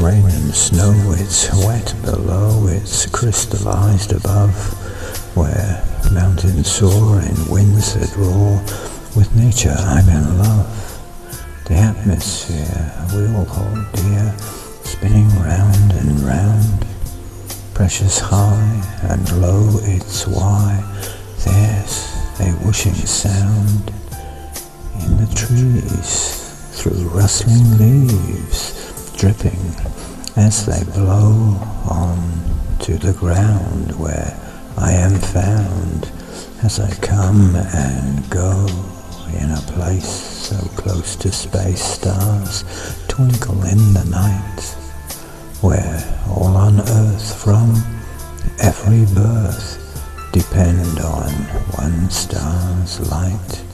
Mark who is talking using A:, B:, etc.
A: rain and snow, it's wet below, it's crystallized above, where mountains soar and winds that roar, with nature I'm in love. The atmosphere we all hold dear, spinning round and round, precious high and low it's why there's a whooshing sound in the trees through rustling leaves dripping as they blow on to the ground where I am found as I come and go in a place so close to space stars twinkle in the night where all on earth from every birth depend on one star's light